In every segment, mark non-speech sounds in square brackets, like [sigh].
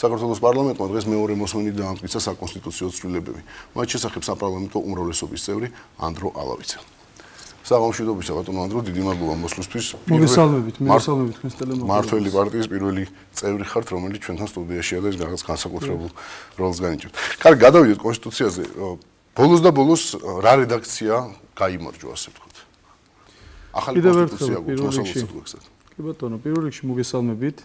საქართველოს პარლამენტმა დღეს მეორე მოსმენით დაამტკიცა საკონსტიტუციო ცვლილებები. მათ შესახებ საპარლამენტო უმრავლესობის წევრი ანდრო ალავიცა. საღამოშიდობისა ბატონო ანდრო დიდი მადლობა მოსვლისთვის. მოგესალმებით, მოგესალმებით თქვენს ტელემოყრას. მართველი პარტიის პირველი წევრი ხართ, რომელიც ჩვენთან სტუდიაშია და ეს რაღაც განსაკუთრებულ როლს განიჭერთ. კარგი, გადავიდეთ კონსტიტუციაზე. ბოლოს და ბოლოს რა რედაქცია გამოიმარჯვა, ასე ვთქვათ. ახალი კონსტიტუცია გვაქვს. კი ბატონო, პირველ რიგში მოგესალმებით.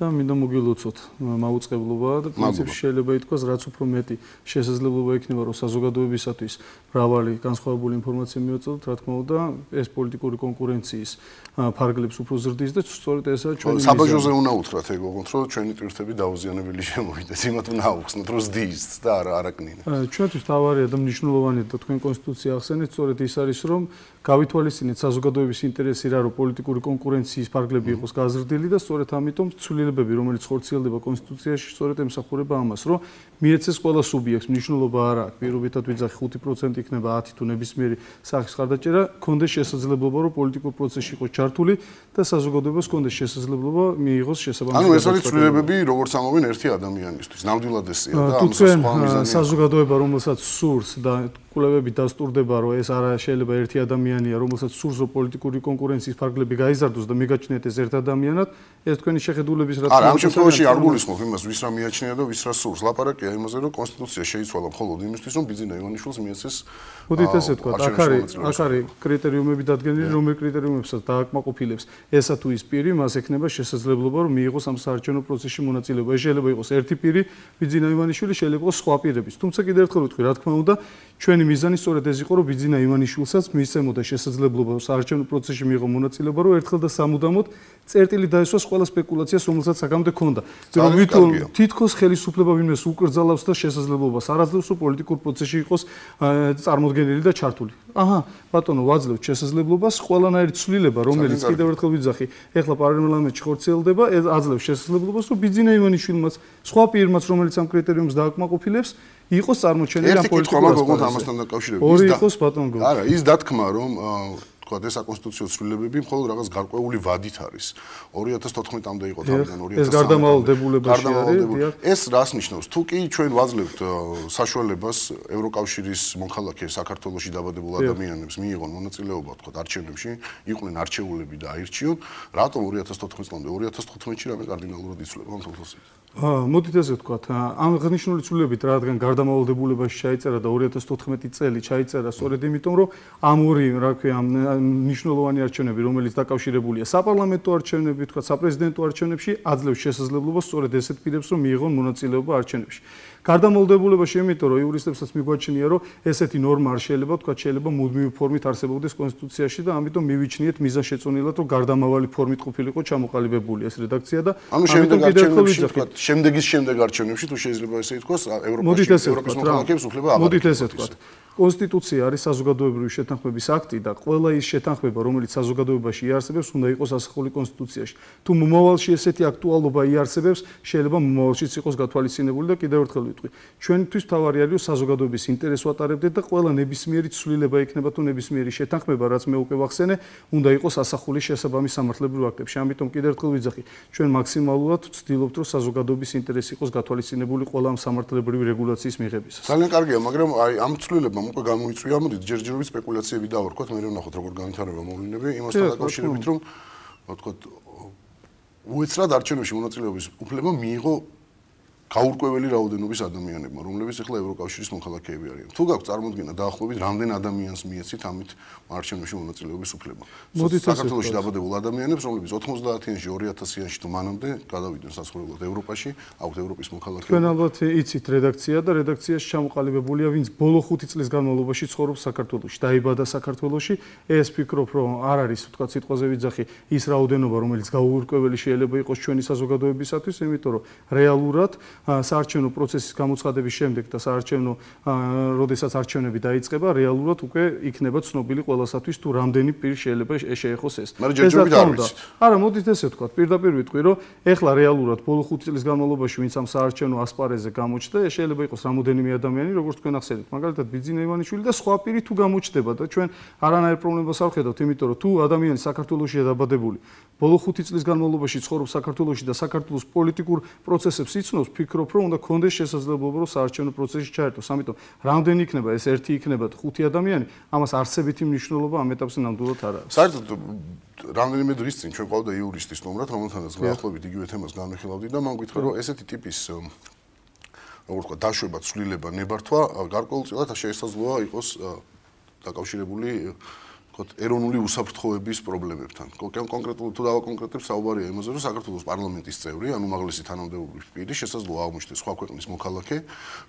და მინდა მოგილოცოთ მაუწყებლობა და პრინციპში შეიძლება ითქვას რაც უფრო მეტი შესაძლებლობა იქნება რომ საზოგადოებისათვის მრავალი განსხვავებული ინფორმაცია მიაწოდოთ რა თქმა უნდა ეს პოლიტიკური კონკურენციის ფარგლებს უფრო ზრდის და სწორედ ესაა ჩვენი საბაჟოზე უნდა უთხრათ ეგ ოღონდ რომ ჩვენი ტვირთები დაუზიანებელი შემოვიდეს იმათ უნდა აუხსნათ რომ ზდის და არა არაკნინა ჩვენთვის თავარია და მნიშვნელოვანია და თქვენ კონსტიტუცია ახსენეთ სწორედ ის არის რომ გავითვალისწინეთ საზოგადოების ინტერესი რა რომ პოლიტიკური კონკურენციის ფარგლები იყოს გაზრდილი და სწორედ ამიტომ ცვლილებები რომელიც ხორციელდება კონსტიტუციაში სწორედ ემსახურება ამას რომ მიეცეს ყველა სუბიექტს მნიშვნელობა არ აქვს პირობითად ვიძახი 5% იქნება 10 თუ ნებისმიერი სახის ხარდაჭერა კონდეს შესაძლებლობა რომ პოლიტიკურ პროცესში იყოს ჩართული და საზოგადოებას კონდეს შესაძლებლობა მიიღოს შესაბამისი ანუ ეს არის ცვლილებები როგორც ამოვინ ერთი ადამიანისთვის ნამდვილად ესეა და ამ სხვა მიზანია. საზოგადოება რომელსაც სურს და კულევები დასტურდება, რომ ეს არა შეიძლება ერთი ადამიანია, რომელსაც სურს პოლიტიკური კონკურენციის ფარგლები გაიზარდოს და მიგაჩნიეთ ეს ერთ ადამიანად, ეს თქვენი შეხედულების რა თქმა უნდა. არა, ამ შემთხვევაში არ გულისხმობ იმას, ვის რა მიაჩნია და ვის რა სურს. ლაპარაკია იმაზე, რომ კონსტიტუცია შეიცვალა მხოლოდ იმისთვის, რომ ბიძინა ივანიშვილს მიეცეს მოდით ესე თქვა, აქ არის აქ არის კრიტერიუმები დადგენილი, რომელ კრიტერიუმებსაც დააკმაყოფილებს ესა თუ ის პირი, მას ექნება შესაძლებლობა, რომ მიიღოს ამ საარჩევნო პროცესში მონაწილეობა. ეს შეიძლება იყოს ერთი პირი, ბიძინა ივანიშვილი, შეიძლება იყოს სხვა პირებიც. თუმცა კიდევ ერთხელ ვიტყვი, რა თქმა უნდა, ჩვენი მიზანი სწორედ ეს იყო, რომ ბიძინა ივანიშვილსაც მისცემოდა შესაძლებლობა საარჩევნო პროცესში მიიღო მონაწილეობა, რომ ერთხელ და სამუდამოდ წერტილი დაესვას ყველა სპეკულაციას, რომელსაც აქამდე ქონდა. რომ ვითომ თითქოს ხელისუფლება ვინმეს უკრძალავს და შესაძლებლობას არ აძლევს, რომ პოლიტიკურ პროცესში იყოს წარმოდგენილი და ჩართული. აჰა, ბატონო, ვაძლევთ შესაძლებლობას, ყველანაირი ცვლილება, რომელიც კიდევ ერთხელ ვიძახი, ეხლა პარლამენტში ხორციელდება, აძლევს შესაძლებლობას, რომ ბიძინა ივანიშვილმაც, სხვა პირმაც, რომელიც ამ კრიტერიუმს დააკმაყოფილებს, იყოს წარმოჩენილი ამ პოლიტიკურ პროცესში. ამასთან დაკავშირებით. ორი იყოს ბატონო არა, ის დათქმა რომ თქვა ეს აკონსტიტუციო ცვლილებები მხოლოდ რაღაც გარკვეული ვადით არის. 2014-მდე იყო თავიდან 2013. ეს გარდამავალდებულებაში არის. ეს რას ნიშნავს? თუ კი ჩვენ ვაძლევთ საშუალებას ევროკავშირის მოხალხე საქართველოსში დაბადებულ ადამიანებს მიიღონ მონაწილეობა თქვა არჩევნებში, იყვნენ არჩეულები და აირჩიონ, რატომ 2014 წლამდე 2015-ში რამე კარდინალურად იცვლება ამ თვალსაზრისით? მოდით ესე ვთქვათ, ამ ღნიშნული ცვლილებებით რადგან გარდამავალდებულებაში ჩაიწერა და 2014 წელი ჩაიწერა სწორედ იმიტომ, რომ ამ ორი, რა ქვია, ამ ნიშნულოვანი არჩევნები, რომელიც დაკავშირებულია საპარლამენტო არჩევნები, ვთქვათ, საპრეზიდენტო არჩევნებში, აძლევს შესაძლებლობას სწორედ ესეთ პირებს, რომ მიიღონ მონაწილეობა არჩევნებში. გარდამოლდებულებაში, იმიტომ რომ იურისტებსაც მიგვაჩნია, რომ ესეთი ნორმა არ შეიძლება, თქვა შეიძლება მუდმივი ფორმით არსებობდეს კონსტიტუციაში და ამიტომ მივიჩნიეთ მიზანშეწონილად, რომ გარდამავალი ფორმით ყოფილიყო ჩამოყალიბებული ეს რედაქცია და ამიტომ კიდევ ერთხელ ვიძახით, შემდეგის შემდეგ არჩევნებში თუ შეიძლება ესე ითქვას, ევროპაში ევროპის მოქალაქეებს უფლება აღარ. მოდით ესე ვთქვათ. კონსტიტუცია არის საზოგადოებრივი შეთანხმების აქტი და ყველა ის შეთანხმება, რომელიც საზოგადოებაში იარსებებს, უნდა იყოს ასახული კონსტიტუციაში. თუ მომავალში ესეთი აქტუალობა იარსებებს, შეიძლება მომავალშიც იყოს გათვალისწინებული და კიდევ ერთხელ ვიტყვი. ჩვენთვის თავარი არის საზოგადოების ინტერესს ვატარებდეთ და ყველა ნებისმიერი ცვლილება იქნება თუ ნებისმიერი შეთანხმება, რაც მე უკვე ვახსენე, უნდა იყოს ასახული შესაბამის სამართლებრივ აქტებში. ამიტომ კიდევ ერთხელ ვიძახი, ჩვენ მაქსიმალურად ვცდილობთ, რომ საზოგადოების ინტერესი იყოს გათვალისწინებული ყველა ამ სამართლებრივი რეგულაციის მიღებისას. ძალიან კარგია, მაგრამ აი ამ ცვლილებამ რომ უკვე გამოიწვია, მოდით ჯერჯერობით სპეკულაციები დავარქვათ, მე რომ ნახოთ როგორ განვითარება მოვლენები, იმასთან დაკავშირებით რომ ვთქვათ უეცრად არჩევნებში მონაწილეობის უფლება მიიღო გაურკვეველი რაოდენობის ადამიანებმა, რომლებიც ახლა ევროკავშირის მოხალხეები არიან. თუ გაქვს წარმოქმნა დაახლოებით რამდენ ადამიანს მიეცით ამით არჩევნებში მონაწილეობის უფლება? მოდით საქართველოს დაბადებულ ადამიანებს, რომლებიც 90-იანში, 2000-იანში თუ მანამდე გადავიდნენ სასწავლებლად ევროპაში, აქვთ ევროპის მოხალხეები. თქვენ ალბათ იცით რედაქცია და რედაქციაში ჩამოყალიბებულია, ვინც ბოლო 5 წლის განმავლობაში ცხოვრობს საქართველოში, დაიბადა საქართველოში. ეს ფიქრობ, რომ არ არის, თქვა სიტყვაზე ვიძახი, ის რაოდენობა, რომელიც გაურკვეველი შეიძლება იყოს ჩვენი საზოგადოებისათვის, იმიტომ რომ რეალურად საარჩევნო პროცესის გამოცხადების შემდეგ და საარჩევნო როდესაც არჩევნები დაიწყება, რეალურად უკვე იქნება ცნობილი ყველასათვის თუ რამდენი პირ შეიძლება შეეხოს ეს. ეს რა თქმა უნდა. არა, მოდით ესე ვთქვა, პირდაპირ ვიტყვი, რომ ეხლა რეალურად ბოლო 5 წლის განმავლობაში ვინც ამ საარჩევნო ასპარეზზე გამოჩნდა, ეს შეიძლება იყოს რამოდენიმე ადამიანი, როგორც თქვენ ახსენეთ, მაგალითად ბიძინა ივანიშვილი და სხვა პირი თუ გამოჩნდება და ჩვენ არანაირ პრობლემას არ ხედავთ, იმიტომ რომ თუ ადამიანი საქართველოსია დაბადებული, ბოლო 5 წლის განმავლობაში ცხოვრობს საქართველოში და საქართველოს პოლიტიკურ პროცესებს იცნობს, ვფიქრობ, რომ უნდა კონდეს შესაძლებლობა, რომ საარჩევნო პროცესში ჩაერთოს. ამიტომ რამდენი იქნება ეს ერთი იქნება ხუთი ადამიანი, ამას არსებითი მნიშვნელობა ამ ეტაპზე ნამდვილად არ არის. საერთოდ რამდენიმე დღის წინ ჩვენ ყავდა იურისტის ნომრად, რომელთანაც გაახლობით იგივე თემას განვიხილავდი და მან გითხრა, რომ ესეთი ტიპის როგორ თქვა, დაშვება, ცვლილება, ნებართვა გარკვეულწილად შესაძლოა იყოს დაკავშირებული ვთქვათ, ეროვნული უსაფრთხოების პრობლემებთან. კონკრეტულად თუ დავაკონკრეტებ საუბარია იმაზე, რომ საქართველოს პარლამენტის წევრი, ანუ უმაღლესი თანამდებობრივი პირი შესაძლოა აღმოჩნდეს სხვა ქვეყნის მოქალაქე,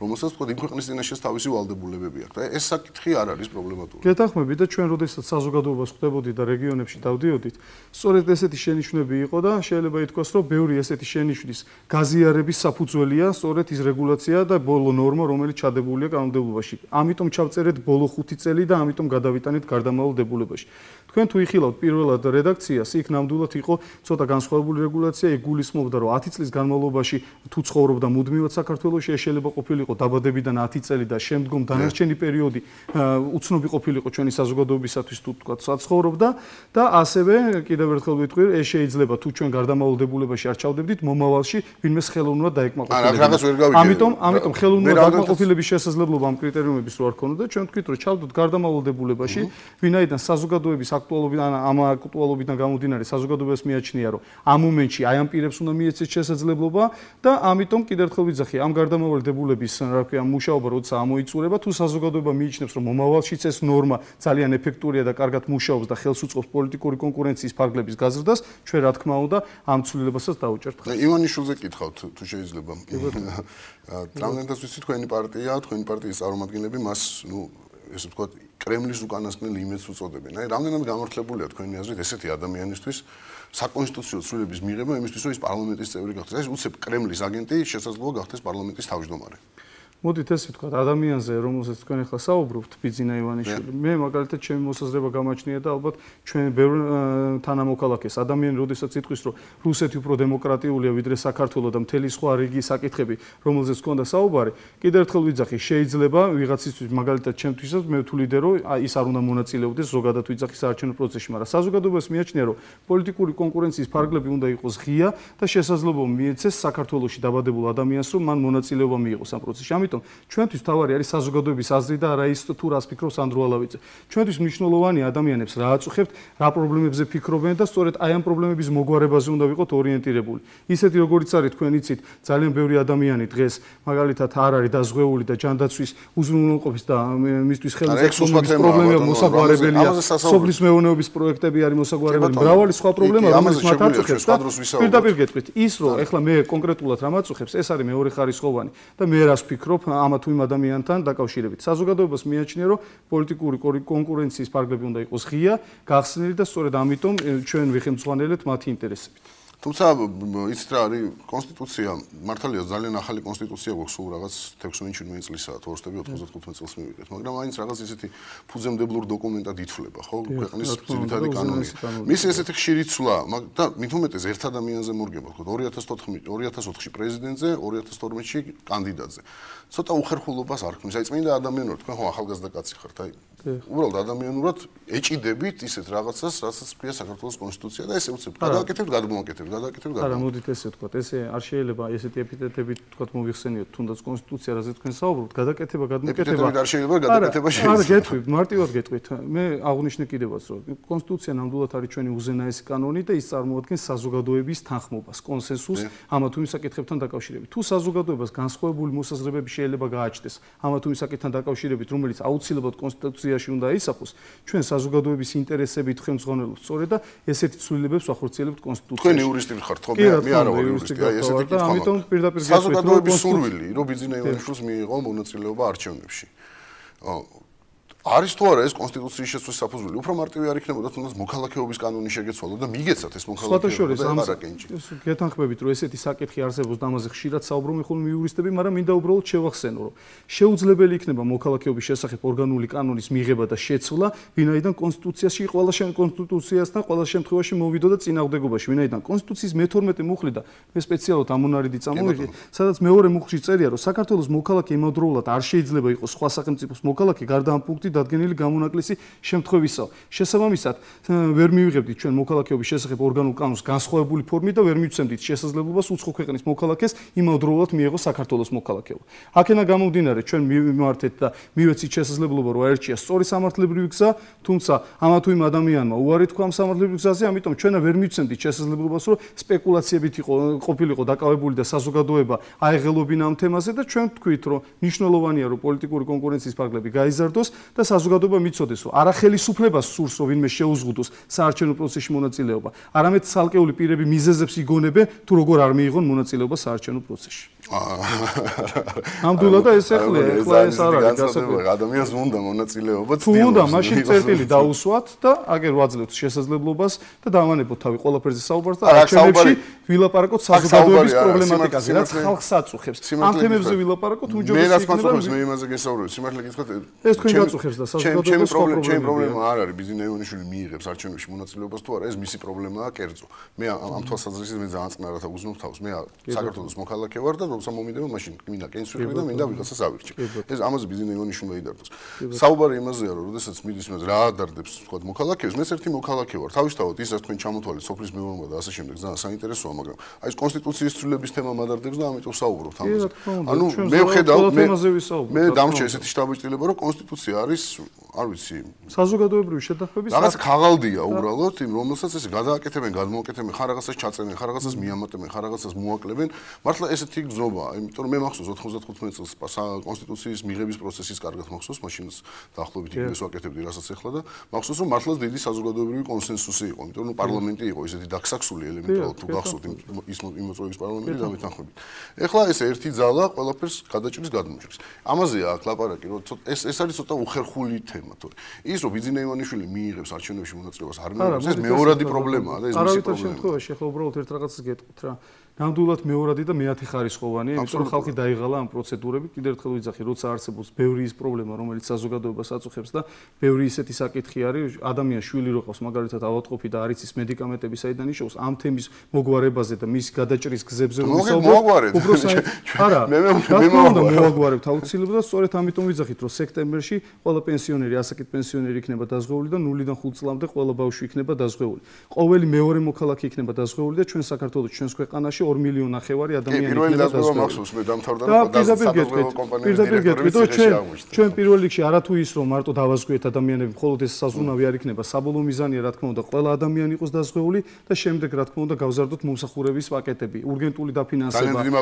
რომელსაც თქო, იმ ქვეყნის წინაშე თავისი ვალდებულებები აქვს. და ეს საკითხი არ არის პრობლემატური. გეთახმები და ჩვენ როდესაც საზოგადოებას ხვდებოდი და რეგიონებში დავდიოდით, სწორედ ესეთი შენიშვნები იყო და შეიძლება ითქვას, რომ ბევრი ესეთი შენიშვნის გაზიარების საფუძველია სწორედ ის რეგულაცია და ბოლო ნორმა, რომელიც ჩადებულია კანონმდებლობაში. ამიტომ ჩავწერეთ ბოლო 5 წელი და ამიტომ გადავიტანეთ გარდამავალ დებულებაში. თქვენ თუ იხილავთ პირველად რედაქციას, იქ ნამდვილად იყო ცოტა განსხვავებული რეგულაცია, იგულისხმობდა, რომ 10 წლის განმავლობაში თუ ცხოვრობდა მუდმივად საქართველოში, შეიძლება ყოფილიყო დაბადებიდან 10 წელი და შემდგომ დანარჩენი პერიოდი უცნობი ყოფილიყო ჩვენი საზოგადოებისათვის თუ თქვა საცხოვრობდა და ასევე კიდევ ერთხელ ვიტყვი, ეს შეიძლება თუ ჩვენ გარდამავალ დებულებაში არ ჩავდებდით, მომავალში ვინმეს ხელოვნურად დაეკმაყოფილებდით. ამიტომ, ამიტომ ხელოვნურად დაეკმაყოფილების შესაძლებლობა ამ კრიტერიუმების რო არ ქონოდა, ჩვენ თქვით, რომ ჩავდოთ გარდამავალ დებულებაში, ვინაიდან საზოგადოების აქტუალობიდან ამ აქტუალობიდან გამომდინარე საზოგადოებას მიაჩნია რომ ამ მომენტში აი ამ პირებს უნდა მიეცეს შესაძლებლობა და ამიტომ კიდევ ერთხელ ვიძახი ამ გარდამავალი დებულების რა ქვია მუშაობა როცა ამოიწურება თუ საზოგადოება მიიჩნევს რომ მომავალშიც ეს ნორმა ძალიან ეფექტურია და კარგად მუშაობს და ხელს უწყობს პოლიტიკური კონკურენციის ფარგლების გაზრდას ჩვენ რა თქმა უნდა ამ ცვლილებასაც დაუჭერთ ხარ. ივანიშვილზე კითხავთ თუ შეიძლება? ტრანზენტას [laughs] ვიცი თქვენი პარტია თქვენი პარტიის წარმომადგენლები მას ნუ ესე ვთქვათ კრემლის უკანასკნელ იმედს უწოდებენ. აი, რამდენად გამართლებულია თქვენი აზრით ესეთი ადამიანისთვის საკონსტიტუციო ცვლილების მიღება იმისთვის, რომ ის პარლამენტის წევრი გახდეს. ეს უცებ კრემლის აგენტი შესაძლოა გახდეს პარლამენტის თავმჯდომარე. მოდით ესე ვთქვა, ადამიანზე, რომელსაც თქვენ ახლა საუბრობთ, ბიძინა ივანიშვილი. მე მაგალითად ჩემი მოსაზრება გამაჩნია და ალბათ ჩვენ ბევრ თანამოქალაქეს ადამიანი, როდესაც იტყვის, რომ რუსეთი უფრო დემოკრატიულია ვიდრე საქართველო და მთელი სხვა რიგი საკითხები, რომელზეც ქონდა საუბარი, კიდევ ერთხელ ვიძახი, შეიძლება ვიღაცისთვის მაგალითად ჩემთვისაც მე ვთვლიდე, რომ ის არ უნდა მონაწილეობდეს ზოგადად ვიძახი საარჩევნო პროცესში, მაგრამ საზოგადოებას მიაჩნია, რომ პოლიტიკური კონკურენციის ფარგლები უნდა იყოს ღია და შესაძლებლობა მიეცეს საქართველოსი დაბადებულ ადამიანს, რომ მან მონაწილეობა მიიღოს ამ პროცესში. ამით ამიტომ ჩვენთვის თავარი არის საზოგადოების აზრი და არა ის თუ რას ფიქრობს ანდრო ალავიძე. ჩვენთვის მნიშვნელოვანია ადამიანებს რა აწუხებთ, რა პრობლემებზე ფიქრობენ და სწორედ აი ამ პრობლემების მოგვარებაზე უნდა ვიყოთ ორიენტირებული. ისეთი როგორიც არის თქვენ იცით, ძალიან ბევრი ადამიანი დღეს მაგალითად არ არის დაზღვეული და ჯანდაცვის უზრუნველყოფის და მისთვის ხელისუფლების პრობლემები მოსაგვარებელია. სოფლის მეურნეობის პროექტები არის მოსაგვარებელი. მრავალი სხვა პრობლემა რომელიც მათ აწუხებს და პირდაპირ გეტყვით ის რომ ეხლა მე კონკრეტულად რა მაწუხებს ეს არის მეორე ხარისხოვანი და მე რას ფიქრობ ვფიქრობ ამა თუ იმ ადამიანთან დაკავშირებით. საზოგადოებას მიაჩნია, რომ პოლიტიკური კონკურენციის ფარგლები უნდა იყოს ღია, გახსნილი და სწორედ ამიტომ ჩვენ ვიხემძღვანელეთ მათი ინტერესებით. თუმცა იცით რა არის კონსტიტუცია მართალია ძალიან ახალი კონსტიტუცია გვაქვს სულ რაღაც 16-17 წლისა თუ 95 წელს მივიღეთ მაგრამ მაინც რაღაც ისეთი ფუძემდებლურ დოკუმენტად ითვლება ხო? ქვეყნის ძირითადი კანონი. მის ესეთი ხშირი ცვლა და მით უმეტეს ერთ ადამიანზე მორგება თქო 2004 2004-ში პრეზიდენტზე 2012-ში კანდიდატზე. ცოტა უხერხულობას არ ქმნის. აი წმინდა ადამიანო თქვენ ხო ახალგაზრდა კაცი ხართ აი. უბრალოდ ადამიანურად ეჭიდებით ისეთ რაღაცას, რასაც ქვია საქართველოს კონსტიტუცია და ესე უცებ. გადააკეთებთ, გადმოაკეთებთ, გადააკეთებთ. არა, მოდით ესე ვთქვათ, ესე არ შეიძლება ესეთი ეპიტეტები ვთქვათ მოვიხსენიოთ, თუნდაც კონსტიტუცია, რაზე თქვენ საუბრობთ, გადააკეთება, გადმოაკეთება. ეპიტეტები არ შეიძლება, გადააკეთება შეიძლება. არა, გეტყვით, მარტივად გეტყვით. მე აღნიშნე კიდევაც, რომ კონსტიტუცია ნამდვილად არის ჩვენი უზენაესი კანონი და ის წარმოადგენს საზოგადოების თანხმობას, კონსენსუსს ამა თუ იმ საკითხებთან დაკავშირებით. თუ საზოგადოებას განსხვავებული მოსაზრებები შეიძლება გააჩნდეს ამა თუ იმ საკითხთან დაკავშირებით, რომელიც აუცილებლად კონსტიტუცია კონსტიტუციაში უნდა ისახოს, ჩვენ საზოგადოების ინტერესებით ხელმძღვანელობთ სწორედ და ესეთი ცვლილებებს ვახორციელებთ კონსტიტუციაში. თქვენ იურისტი ხართ ხო? მე მე არა ვარ იურისტი, აი ესეთი კითხვა. ამიტომ პირდაპირ საზოგადოების სურვილი, რომ ბიზნეს ევროშულს მიიღო მონაწილეობა არჩევნებში. არის თუ არა ეს კონსტიტუციის შეცვლის საფუძველი? უფრო მარტივი არ იქნებოდა თუნდაც მოქალაქეობის კანონი შეგეცვალო და მიგეცათ ეს მოქალაქეობა და მარაკენჭი. გეთანხმებით რომ ესეთი საკითხი არსებობს და ამაზე ხშირად საუბრობენ ხოლმე იურისტები, მაგრამ მინდა უბრალოდ შევახსენო რომ შეუძლებელი იქნება მოქალაქეობის შესახებ ორგანული კანონის მიღება და შეცვლა, ვინაიდან კონსტიტუციაში ყველა შემ კონსტიტუციასთან ყველა შემთხვევაში მოვიდოდა წინააღმდეგობაში, ვინაიდან კონსტიტუციის მე-12 მუხლი და მე სპეციალურად ამონარიდი წამოვიღე, სადაც მეორე მუხლში წერია რომ საქართველოს მოქალაქე იმავდროულად არ შეიძლება იყოს სხვა სახელმწიფოს მოქალაქე გარდა ამ პუნქტი საკუთი დადგენილი გამონაკლისი შემთხვევისა. შესაბამისად, ვერ მივიღებდით ჩვენ მოქალაქეობის შესახებ ორგანულ კანონს განსხვავებული ფორმით და ვერ მივცემდით შესაძლებლობას უცხო ქვეყნის მოქალაქეს იმავდროულად მიიღოს საქართველოს მოქალაქეობა. აქენა გამომდინარე, ჩვენ მივმართეთ და მივეცით შესაძლებლობა რომ აერჩია სწორი სამართლებრივი გზა, თუმცა ამა თუ იმ ადამიანმა უარი თქვა ამ სამართლებრივ გზაზე, ამიტომ ჩვენა ვერ მივცემდით შესაძლებლობას რომ სპეკულაციებით იყო ყოფილიყო დაკავებული და საზოგადოება აეღელობინა ამ თემაზე და ჩვენ თქვით რომ მნიშვნელოვანია რომ პოლიტიკური კონკურენციის ფარგლები გაიზარდოს და საზოგადოება მიცოდეს რომ არახელისუფლებას სურს რომ ვინმე შეუზღუდოს საარჩევნო პროცესში მონაწილეობა, არამედ ცალკეული პირები მიზეზებს იგონებენ თუ როგორ არ მიიღონ მონაწილეობა საარჩევნო პროცესში. ამდულა და ეს ეხლა ეხლა ეს არ არის გასაგები ადამიანს უნდა მონაწილეობა თუ უნდა მაშინ წერტილი დაუსვათ და აგერ ვაძლევთ შესაძლებლობას და დავანებოთ თავი ყველაფერზე საუბარს და არჩევნებში ვილაპარაკოთ საზოგადოების პრობლემატიკაზე რაც ხალხს აწუხებს. ამ თემებზე ვილაპარაკოთ უმჯობესია მე რაც მაწუხებს მე იმაზე გესაუბრებ სიმართლე გითხრათ ეს თქვენ გაწუხებს და საზოგადოების პრობლემა ჩემი პრობლემა არ არის ბიზნეს ეონიშვილი მიიღებს არჩევნებში მონაწილეობას თუ არა ეს მისი პრობლემაა კერძო. მე ამ თვალსაზრისით მე ძალიან წყნარად აღუზნობ თავს. მე საქართველოს მოქალაქე ვარ და როცა მომიდება მაშინ მინდა კენს ვიყრი და მინდა ვიღაცას ავირჩი. ეს ამაზე ბიზნეს იონიშულა იდარდოს. საუბარი იმაზეა რომ შესაძაც მიდის იმაზე რა ადარდებს თქვა მოქალაქეებს, მე ერთი მოქალაქე ვარ. თავისთავად ისაც თქვენ ჩამოთვალეთ სოფლის მეურნეობა და ასე შემდეგ ძალიან საინტერესოა, მაგრამ აი ეს კონსტიტუციის ცვლილების თემა მადარდებს და ამიტომ საუბრობთ ამაზე. ანუ მე ვხედავ მე მე დამჭე ესეთი შტაბიჭდილება რომ კონსტიტუცია არის არ ვიცი საზოგადოებრივი შეთანხმების რაღაც ხაღალდია უბრალოდ იმ რომელსაც ესე გადააკეთებენ, გადმოაკეთებენ, ხარ რაღაცას ჩაწენენ, ხარ რაღაცას მიამატებენ, ხარ რაღაცას მოაკლებენ. მართლა ესეთი გზნობა, იმიტომ რომ მე მახსოვს 95 წელს კონსტიტუციის მიღების პროცესის კარგად მახსოვს, მაშინ დაახლოებით იგივეს ვაკეთებდი, რასაც ეხლა და მახსოვს რომ მართლაც დიდი საზოგადოებრივი კონსენსუსი იყო, იმიტომ რომ პარლამენტი იყო ისეთი დაქსაქსული ელემენტარულად თუ გახსოვთ ის იმოწვევის პარლამენტი დამეთანხმებით. ეხლა ეს ერთი ძალა ყველაფერს გადაჭრის გადმოჭრის. ამაზეა აქ ლაპარაკი, რომ ეს ეს არის ცოტა უხერხული თემა, თორე ის რომ ბიზნე ივანიშვილი მიიღებს არჩევნებში მონაწილეობას არ მიიღებს, ეს მეორადი პრობლემაა და ეს მისი პრობლემაა. არავითარ შემთხვევაში ახლა უბრალოდ ერთ რაღაცას გეტყვით რა. ნამდვილად მეორადი და მეათე ხარისხოვანი, იმიტომ რომ ხალხი დაიღალა ამ პროცედურებით. კიდევ ერთხელ ვიძახი, როცა არსებობს ბევრი ის პრობლემა, რომელიც საზოგადოებას აწუხებს და ბევრი ისეთი საკითხი არის, ადამიანს შვილი რო ყავს, მაგალითად ავადმყოფი და არის ის მედიკამენტები საიდან იშოვს, ამ თემის მოგვარებაზე და მის გადაჭრის გზებზე რომ ვისაუბროთ. უბრალოდ არა, მე მე მოვაგვარებთ აუცილებლად, სწორედ ამიტომ ვიძახით, რომ სექტემბერში ყველა პენსიონერი, ასაკით პენსიონერი იქნება დაზღვეული და 0-დან 5 წლამდე ყველა ბავშვი იქნება დაზღვეული. ყოველი მეორე მოქალაქე იქნება დაზღვეული და ჩვენ საქართველოს ჩვენს ქვეყანაში 2 მილიონი ნახევარი ადამიანი იქნება პირველი დაზღვევა მახსოვს მე დამთავრდა და პირდაპირ კომპანიის დირექტორი და ჩვენ ჩვენ პირველ რიგში არათუ ის რომ მარტო დავაზღვიეთ ადამიანები მხოლოდ ეს საზრუნავი არ იქნება. საბოლოო მიზანია რა თქმა უნდა ყველა ადამიანი იყოს დაზღვეული და შემდეგ რა თქმა უნდა გავზარდოთ მომსახურების პაკეტები. урგენტული დაფინანსება უნდა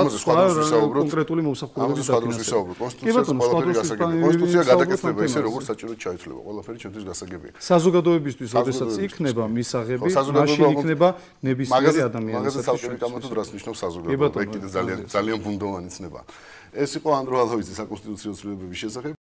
ამაზე სხვადასხვა ვისაუბროთ. კონკრეტული მომსახურების დაფინანსება. კონსტიტუცია კონსტიტუცია გადაკეთდება ისე როგორც საჭიროდ ჩაითვლება ყველაფერი ჩვენთვის გასაგებია. საზოგადოებისთვის ოდესაც იქნება მისაღები მაშინ იქნება ნებისმიერი ადამიანი საუბრობთ ამათო დროს ნიშნავს საზოგადოება. კიდე ძალიან ძალიან ბუნდოვანი ცნება. ეს იყო ანდრო ალოიძის საკონსტიტუციო ცვლილებების შესახებ.